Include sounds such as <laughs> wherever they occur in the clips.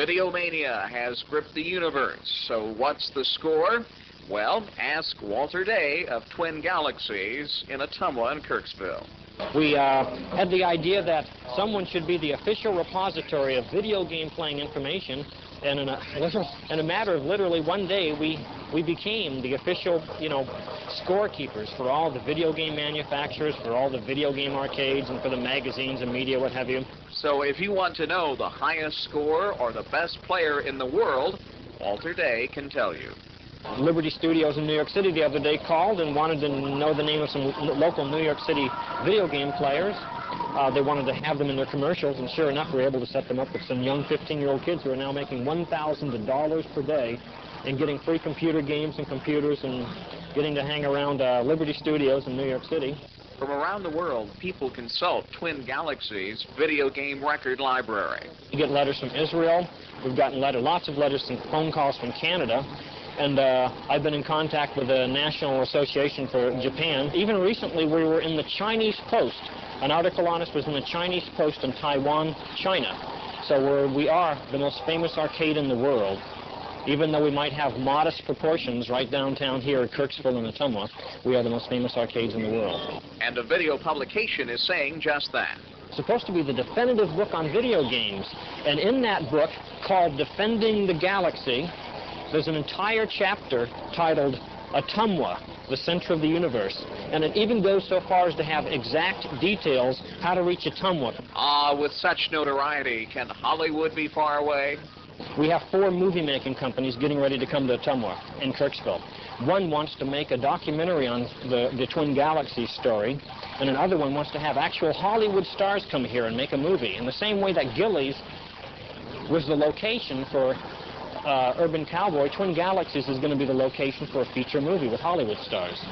Videomania has gripped the universe. So what's the score? Well, ask Walter Day of Twin Galaxies in Ottumwa and Kirksville. We uh, had the idea that someone should be the official repository of video game playing information, and in a, <laughs> in a matter of literally one day, we, we became the official, you know, scorekeepers for all the video game manufacturers, for all the video game arcades, and for the magazines and media, what have you. So if you want to know the highest score or the best player in the world, Walter Day can tell you. Liberty Studios in New York City the other day called and wanted to know the name of some local New York City video game players. Uh, they wanted to have them in their commercials, and sure enough, we were able to set them up with some young 15-year-old kids who are now making $1,000 per day and getting free computer games and computers and getting to hang around uh, Liberty Studios in New York City. From around the world, people consult Twin Galaxies video game record library. We get letters from Israel. We've gotten letter, lots of letters and phone calls from Canada and uh, I've been in contact with the National Association for Japan. Even recently, we were in the Chinese Post. An article on us was in the Chinese Post in Taiwan, China. So we're, we are the most famous arcade in the world. Even though we might have modest proportions right downtown here at Kirksville and Ottumwa, we are the most famous arcades in the world. And a video publication is saying just that. It's supposed to be the definitive book on video games. And in that book, called Defending the Galaxy, there's an entire chapter titled Ottumwa, the center of the universe. And it even goes so far as to have exact details how to reach Ottumwa. Ah, with such notoriety, can Hollywood be far away? We have four movie-making companies getting ready to come to Ottumwa in Kirksville. One wants to make a documentary on the, the Twin Galaxies story, and another one wants to have actual Hollywood stars come here and make a movie, in the same way that Gilley's was the location for uh, Urban Cowboy, Twin Galaxies is going to be the location for a feature movie with Hollywood stars.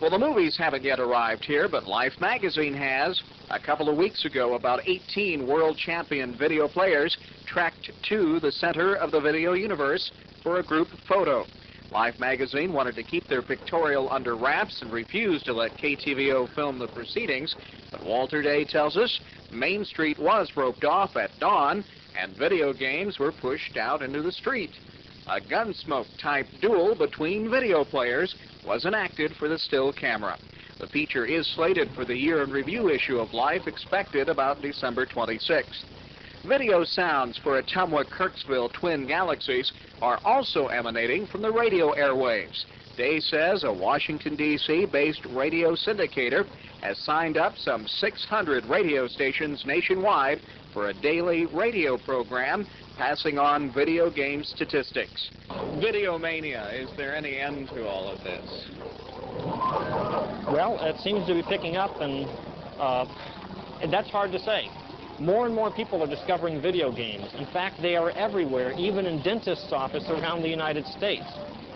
Well, the movies haven't yet arrived here, but Life magazine has. A couple of weeks ago, about 18 world champion video players tracked to the center of the video universe for a group photo. Life magazine wanted to keep their pictorial under wraps and refused to let KTVO film the proceedings, but Walter Day tells us Main Street was roped off at dawn and video games were pushed out into the street. A Gunsmoke-type duel between video players was enacted for the still camera. The feature is slated for the year in review issue of Life, expected about December 26th. Video sounds for Ottumwa Kirksville Twin Galaxies are also emanating from the radio airwaves. Day says a Washington, D.C. based radio syndicator has signed up some 600 radio stations nationwide for a daily radio program passing on video game statistics. Video mania, is there any end to all of this? Well, it seems to be picking up, and, uh, that's hard to say. More and more people are discovering video games. In fact, they are everywhere, even in dentists' offices around the United States.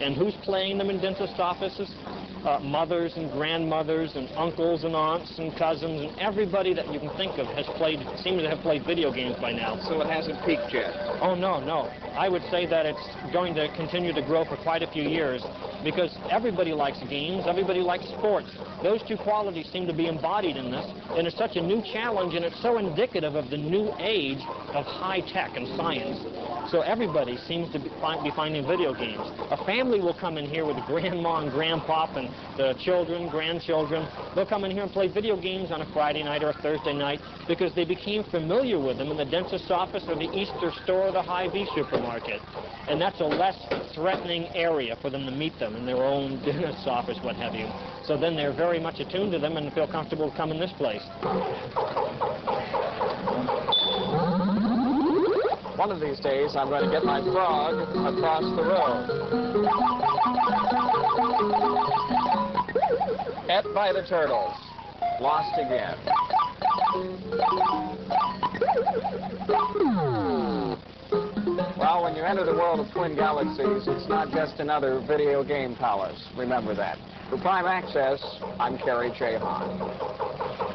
And who's playing them in dentist offices? Uh, mothers and grandmothers and uncles and aunts and cousins and everybody that you can think of has played, seems to have played video games by now. So it hasn't peaked yet? Oh, no, no. I would say that it's going to continue to grow for quite a few years because everybody likes games, everybody likes sports. Those two qualities seem to be embodied in this, and it's such a new challenge, and it's so indicative of the new age of high tech and science. So everybody seems to be, find, be finding video games. A family will come in here with grandma and grandpop and the children, grandchildren. They'll come in here and play video games on a Friday night or a Thursday night because they became familiar with them in the dentist's office or the Easter store or the Hy-Vee supermarket. And that's a less threatening area for them to meet them in their own <laughs> dentist's office, what have you. So then they're very much attuned to them and feel comfortable coming this place. One of these days, I'm going to get my frog across the road. Et by the turtles. Lost again. Well, when you enter the world of Twin Galaxies, it's not just another video game palace. Remember that. For Prime Access, I'm Kerry Jahan.